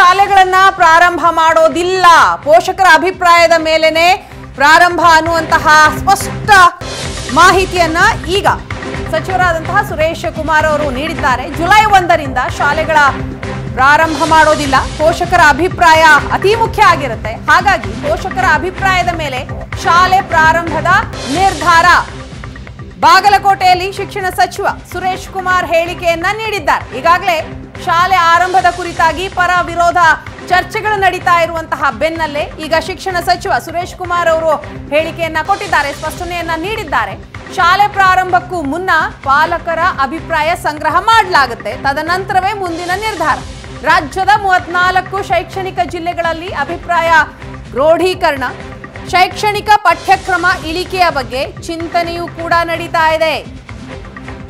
ಶಾಲೆಗಳನ್ನ ಪ್ರಾರಂಭ ಮಾಡೋದಿಲ್ಲ. ಪೋಷಕರ ಅಭಿಪ್ರಾಯದ ಮೇಲೆನೆ ಪ್ರಾರಂಭ ಅನ್ನುವಂತಹ ಸ್ಪಷ್ಟ ಮಾಹಿತಿಯನ್ನ ಈಗ ಸಚಿವರಾದಂತಹ ಸುರೇಶ್ ಕುಮಾರ್ ಅವರು ನೀಡಿದ್ದಾರೆ. ಜುಲೈ ಒಂದರಿಂದ ಶಾಲೆಗಳ ಪ್ರಾರಂಭ ಮಾಡೋದಿಲ್ಲ. ಪೋಷಕರ ಅಭಿಪ್ರಾಯ ಅತಿ ಮುಖ್ಯ ಆಗಿರುತ್ತೆ. ಹಾಗಾಗಿ ಪೋಷಕರ ಅಭಿಪ್ರಾಯದ ಮೇಲೆ ಶಾಲೆ ಪ್ರಾರಂಭದ ನಿರ್ಧಾರ. ಬಾಗಲಕೋಟೆಯಲ್ಲಿ ಶಿಕ್ಷಣ ಸಚಿವ ಸುರೇಶ್ ಕುಮಾರ್ ಹೇಳಿಕೆಯನ್ನ ನೀಡಿದ್ದಾರೆ. ಈಗಾಗಲೇ ಶಾಲೆ ಆರಂಭದ ಕುರಿತಾಗಿ ಪರ ವಿರೋಧ ಚರ್ಚೆಗಳು ನಡೀತಾ ಇರುವಂತಹ ಬೆನ್ನಲ್ಲೇ ಈಗ ಶಿಕ್ಷಣ ಸಚಿವ ಸುರೇಶ್ ಕುಮಾರ್ ಅವರು ಹೇಳಿಕೆಯನ್ನ ಕೊಟ್ಟಿದ್ದಾರೆ, ಸ್ಪಷ್ಟನೆಯನ್ನ ನೀಡಿದ್ದಾರೆ. ಶಾಲೆ ಪ್ರಾರಂಭಕ್ಕೂ ಮುನ್ನ ಪಾಲಕರ ಅಭಿಪ್ರಾಯ ಸಂಗ್ರಹ ಮಾಡಲಾಗುತ್ತೆ. ತದನಂತರವೇ ಮುಂದಿನ ನಿರ್ಧಾರ. ರಾಜ್ಯದ ಮೂವತ್ನಾಲ್ಕು ಶೈಕ್ಷಣಿಕ ಜಿಲ್ಲೆಗಳಲ್ಲಿ ಅಭಿಪ್ರಾಯ ಕ್ರೋಢೀಕರಣ. ಶೈಕ್ಷಣಿಕ ಪಠ್ಯಕ್ರಮ ಇಳಿಕೆಯ ಬಗ್ಗೆ ಚಿಂತನೆಯೂ ಕೂಡ ನಡೀತಾ ಇದೆ.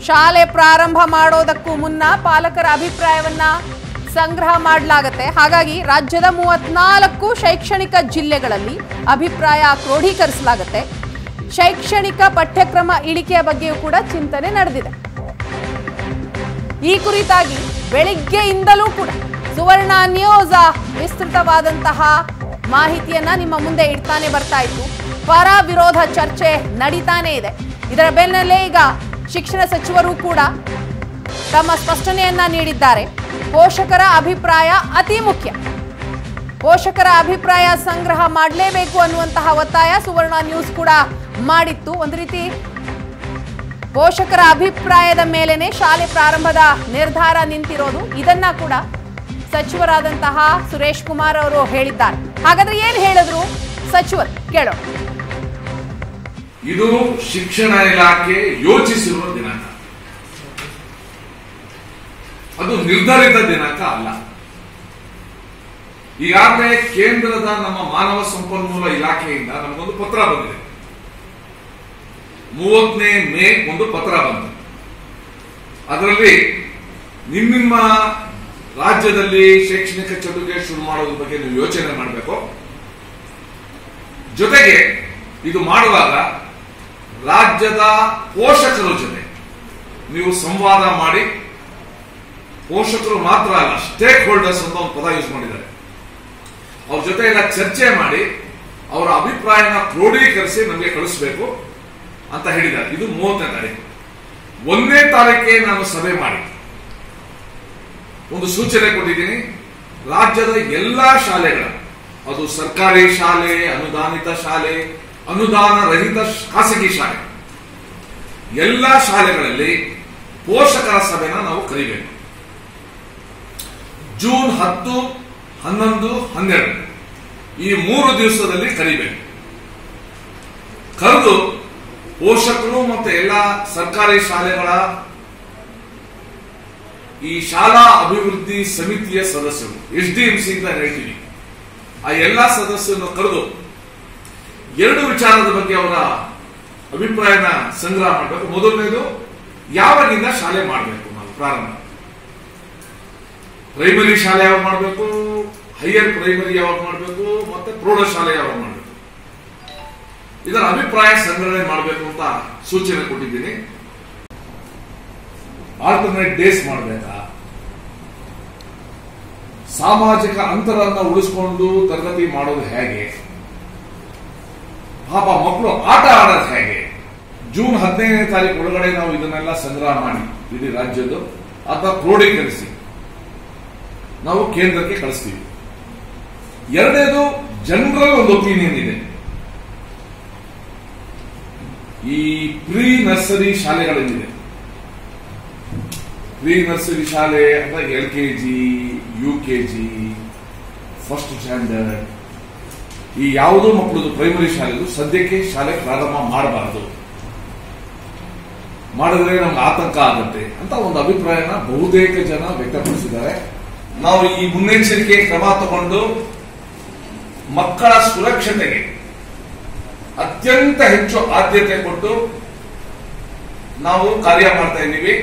ಶಾಲೆ ಪ್ರಾರಂಭ ಮಾಡೋದಕ್ಕೂ ಮುನ್ನ ಪಾಲಕರ ಅಭಿಪ್ರಾಯವನ್ನ ಸಂಗ್ರಹ ಮಾಡಲಾಗತ್ತೆ. ಹಾಗಾಗಿ ರಾಜ್ಯದ ಮೂವತ್ನಾಲ್ಕು ಶೈಕ್ಷಣಿಕ ಜಿಲ್ಲೆಗಳಲ್ಲಿ ಅಭಿಪ್ರಾಯ ಕ್ರೋಢೀಕರಿಸಲಾಗತ್ತೆ. ಶೈಕ್ಷಣಿಕ ಪಠ್ಯಕ್ರಮ ಇಳಿಕೆಯ ಬಗ್ಗೆಯೂ ಕೂಡ ಚಿಂತನೆ ನಡೆದಿದೆ. ಈ ಕುರಿತಾಗಿ ಬೆಳಿಗ್ಗೆಯಿಂದಲೂ ಕೂಡ ಸುವರ್ಣ ನ್ಯೂಸ್ ವಿಸ್ತೃತವಾದಂತಹ ಮಾಹಿತಿಯನ್ನ ನಿಮ್ಮ ಮುಂದೆ ಇಡ್ತಾನೆ ಬರ್ತಾ ಇತ್ತು. ಪರ ವಿರೋಧ ಚರ್ಚೆ ನಡೀತಾನೆ ಇದೆ. ಇದರ ಬೆನ್ನಲ್ಲೇ ಈಗ ಶಿಕ್ಷಣ ಸಚಿವರು ಕೂಡ ತಮ್ಮ ಸ್ಪಷ್ಟನೆಯನ್ನ ನೀಡಿದ್ದಾರೆ. ಪೋಷಕರ ಅಭಿಪ್ರಾಯ ಅತಿ ಮುಖ್ಯ. ಪೋಷಕರ ಅಭಿಪ್ರಾಯ ಸಂಗ್ರಹ ಮಾಡಲೇಬೇಕು ಅನ್ನುವಂತಹ ಒತ್ತಾಯ ಸುವರ್ಣ ನ್ಯೂಸ್ ಕೂಡ ಮಾಡಿತ್ತು. ಒಂದು ರೀತಿ ಪೋಷಕರ ಅಭಿಪ್ರಾಯದ ಮೇಲೆನೆ ಶಾಲೆ ಪ್ರಾರಂಭದ ನಿರ್ಧಾರ ನಿಂತಿರೋದು. ಇದನ್ನ ಕೂಡ ಸಚಿವರಾದಂತಹ ಸುರೇಶ್ ಕುಮಾರ್ ಅವರು ಹೇಳಿದ್ದಾರೆ. ಹಾಗಾದ್ರೆ ಏನ್ ಹೇಳಿದ್ರು ಸಚಿವರು? ಕೇಳೋಣ. ಇದು ಶಿಕ್ಷಣ ಇಲಾಖೆ ಯೋಚಿಸಿರುವ ದಿನಾಂಕ. ಅದು ನಿರ್ಧರಿತ ದಿನಾಂಕ ಅಲ್ಲ. ಈಗಾಗಲೇ ಕೇಂದ್ರದ ನಮ್ಮ ಮಾನವ ಸಂಪನ್ಮೂಲ ಇಲಾಖೆಯಿಂದ ನಮಗೊಂದು ಪತ್ರ ಬಂದಿದೆ. ಮೂವತ್ತನೇ ಮೇ ಒಂದು ಪತ್ರ ಬಂತು. ಅದರಲ್ಲಿ ನಿಮ್ಮ ನಿಮ್ಮ ರಾಜ್ಯದಲ್ಲಿ ಶೈಕ್ಷಣಿಕ ಚಟುವಟಿಕೆ ಶುರು ಮಾಡೋದ್ರ ಬಗ್ಗೆ ನೀವು ಯೋಚನೆ ಮಾಡಬೇಕು. ಜೊತೆಗೆ ಇದು ಮಾಡುವಾಗ ರಾಜ್ಯದ ಪೋಷಕರ ಜೊತೆ ನೀವು ಸಂವಾದ ಮಾಡಿ, ಪೋಷಕರು ಮಾತ್ರ ಅಲ್ಲ ಸ್ಟೇಕ್ ಹೋಲ್ಡರ್ಸ್ ಅಂತ ಒಂದು ಪದ ಯೂಸ್ ಮಾಡಿದ್ದಾರೆ. ಅವ್ರ ಜೊತೆ ಎಲ್ಲ ಚರ್ಚೆ ಮಾಡಿ, ಅವರ ಅಭಿಪ್ರಾಯನ ಕ್ರೋಢೀಕರಿಸಿ ನಮಗೆ ಕಳಿಸಬೇಕು ಅಂತ ಹೇಳಿದ್ದಾರೆ. ಇದು ಮೂವತ್ತನೇ ತಾರೀಕು. ಒಂದನೇ ತಾರೀಕೆ ನಾನು ಸಭೆ ಮಾಡಿ. ಒಂದು ಸೂಚನೆ ಕೊಟ್ಟಿದ್ದೀನಿ. ರಾಜ್ಯದ ಎಲ್ಲ ಶಾಲೆಗಳ, ಅದು ಸರ್ಕಾರಿ ಶಾಲೆ, ಅನುದಾನಿತ ಶಾಲೆ ಅನುದಾನ ರಹಿತ ಖಾಸಗಿ ಶಾಲೆ. ಎಲ್ಲ ಶಾಲೆಗಳಲ್ಲಿ ಪೋಷಕರ ಸಭೆನ ನಾವು ಕರಿಬೇಕು ಜೂನ್ ಹತ್ತು, ಹನ್ನೊಂದು, ಹನ್ನೆರಡು. ಈ ಮೂರು ದಿವಸದಲ್ಲಿ ಕರಿಬೇಕು ಕರೆದು ಪೋಷಕರು ಮತ್ತು ಎಲ್ಲ ಸರ್ಕಾರಿ ಶಾಲೆಗಳ ಈ ಶಾಲಾ ಅಭಿವೃದ್ಧಿ ಸಮಿತಿಯ ಸದಸ್ಯರು ಎಸ್ ಡಿ ಎಂ ಸಿ ಅಂತ ಹೇಳ್ತೀವಿ ಆ ಎಲ್ಲಾ ಸದಸ್ಯರನ್ನು ಕರೆದು ಎರಡು ವಿಚಾರದ ಬಗ್ಗೆ ಅವರ ಅಭಿಪ್ರಾಯನ ಸಂಗ್ರಹ ಮಾಡಬೇಕು. ಮೊದಲನೇದು, ಯಾವಾಗಿಂದ ಶಾಲೆ ಮಾಡಬೇಕು ನಾವು? ಪ್ರಾರಂಭ. ಪ್ರೈಮರಿ ಶಾಲೆ ಯಾವಾಗ ಮಾಡಬೇಕು? ಹೈಯರ್ ಪ್ರೈಮರಿ ಯಾವಾಗ ಮಾಡಬೇಕು? ಮತ್ತೆ ಪ್ರೌಢಶಾಲೆ ಯಾವಾಗ ಮಾಡಬೇಕು? ಇದರ ಅಭಿಪ್ರಾಯ ಸಂಗ್ರಹಣೆ ಮಾಡಬೇಕು ಅಂತ ಸೂಚನೆ ಕೊಟ್ಟಿದ್ದೀನಿ. ಆಲ್ಟರ್ನೇಟ್ ಡೇಸ್ ಮಾಡಬೇಕಾ? ಸಾಮಾಜಿಕ ಅಂತರವನ್ನು ಉಳಿಸಿಕೊಂಡು ತರಗತಿ ಮಾಡೋದು ಹೇಗೆ? ಪಾಪ ಮಕ್ಕಳು ಆಟ ಆಡೋದು ಹೇಗೆ? ಜೂನ್ ಹದಿನೈದನೇ ತಾರೀಕು ಒಳಗಡೆ ನಾವು ಇದನ್ನೆಲ್ಲ ಸಂಗ್ರಹ ಮಾಡಿ, ಇಡೀ ರಾಜ್ಯದ್ದು. ಅಥವಾ ಕ್ರೋಢೀಕರಿಸಿ. ನಾವು ಕೇಂದ್ರಕ್ಕೆ ಕಳಿಸ್ತೀವಿ. ಎರಡನೇದು, ಜನರಲ್ ಒಂದು ಒಪಿನಿಯನ್ ಇದೆ. ಈ ಪ್ರೀ ನರ್ಸರಿ ಶಾಲೆಗಳೇನಿದೆ ಪ್ರೀ ನರ್ಸರಿ ಶಾಲೆ ಅಂದ್ರೆ L K G, U K G, first standard ಈ ಯಾವುದೋ ಮಕ್ಕಳದು ಪ್ರೈಮರಿ ಶಾಲೆದು ಸದ್ಯಕ್ಕೆ ಶಾಲೆ ಪ್ರಾರಂಭ ಮಾಡಬಾರದು. ಮಾಡಿದ್ರೆ ನಮ್ಗೆ ಆತಂಕ ಆಗುತ್ತೆ ಅಂತ ಒಂದು ಅಭಿಪ್ರಾಯನ ಬಹುತೇಕ ಜನ ವ್ಯಕ್ತಪಡಿಸಿದ್ದಾರೆ. ನಾವು ಈ ಮುನ್ನೆಚ್ಚರಿಕೆ ಕ್ರಮ ತಗೊಂಡು ಮಕ್ಕಳ ಸುರಕ್ಷತೆಗೆ ಅತ್ಯಂತ ಹೆಚ್ಚು ಆದ್ಯತೆ ಕೊಟ್ಟು ನಾವು ಕಾರ್ಯ ಮಾಡ್ತಾ ಇದ್ದೀವಿ.